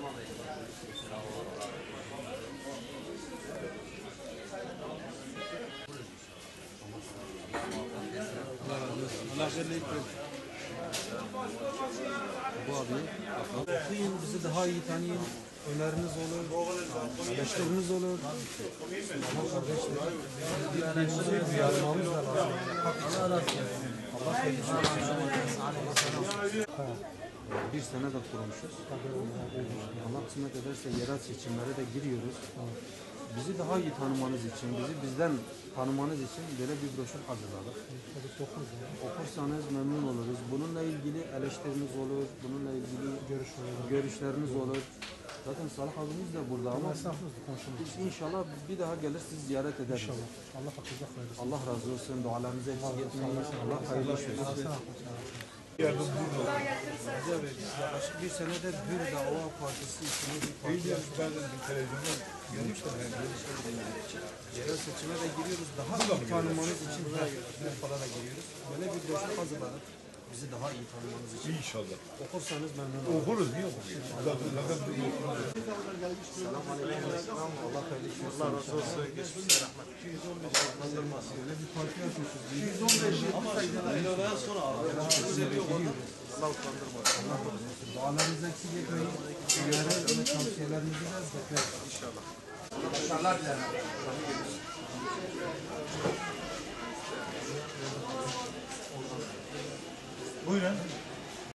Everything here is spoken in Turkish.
Bu abi okuyun, bizi daha iyi tanıyın. Öneriniz olur, eleştiriniz olur. Ama kardeşler, birbirimizi uyarmamız da lazım. Allah razı olsun. Allah Bir sene de kurmuşuz. Allah kısmet ederse yerel seçimlere de giriyoruz. Bizi daha iyi tanımanız için, bizi bizden tanımanız için böyle bir broşür hazırladık. Okursanız memnun oluruz. Bununla ilgili eleştiriniz olur, bununla ilgili görüşleriniz olur. Zaten Salih abimiz de burada ama biz inşallah bir daha gelir siz ziyaret ederiz. Allah hakkınızda hayırlısı. Allah razı olsun. Dualarınızı eksik etmeyin. Allah hayırlı işler Yaklaşık bir senedir Hür Dava Partisi ismini bir parti Yerel seçime de giriyoruz. Daha iyi tanımanız için Urfa'da da giriyoruz. Böyle bir broşür hazırladık. Bizi daha iyi tanımanız için. İnşallah. Okursanız memnun olurum. Okuruz niye okuyoruz? Zaten zaten biz okuruz. Allah hayırlı işler versin. Allah razı olsun. Geçmişe rahmet. 215 Böyle bir parti yapıyorsunuz. 215 Ama sonra Allah utandırmaz. Allah olsun. Dualarınızı eksik etmeyin. Uyarı ve tavsiyelerinizi de bekleriz. İnşallah. Başarılar dilerim. Buyurun.